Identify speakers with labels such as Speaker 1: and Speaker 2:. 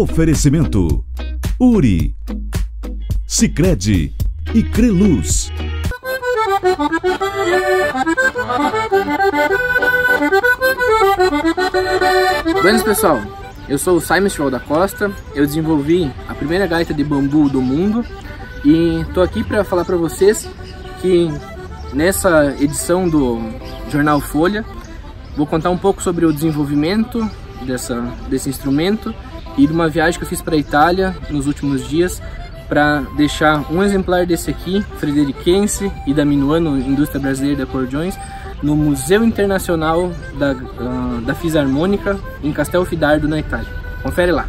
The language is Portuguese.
Speaker 1: Oferecimento. Uri, Sicredi e Creluz.
Speaker 2: Buenas pessoal, eu sou o Simon Stroll da Costa, eu desenvolvi a primeira gaita de bambu do mundo. E tô aqui para falar para vocês que nessa edição do Jornal Folha vou contar um pouco sobre o desenvolvimento dessa, desse instrumento e de uma viagem que eu fiz para a Itália nos últimos dias para deixar um exemplar desse aqui, Frederiquense e da Minuano, Indústria Brasileira de Acordeões, no Museu Internacional da, uh, da Fisarmônica em Castelfidardo, na Itália. Confere lá!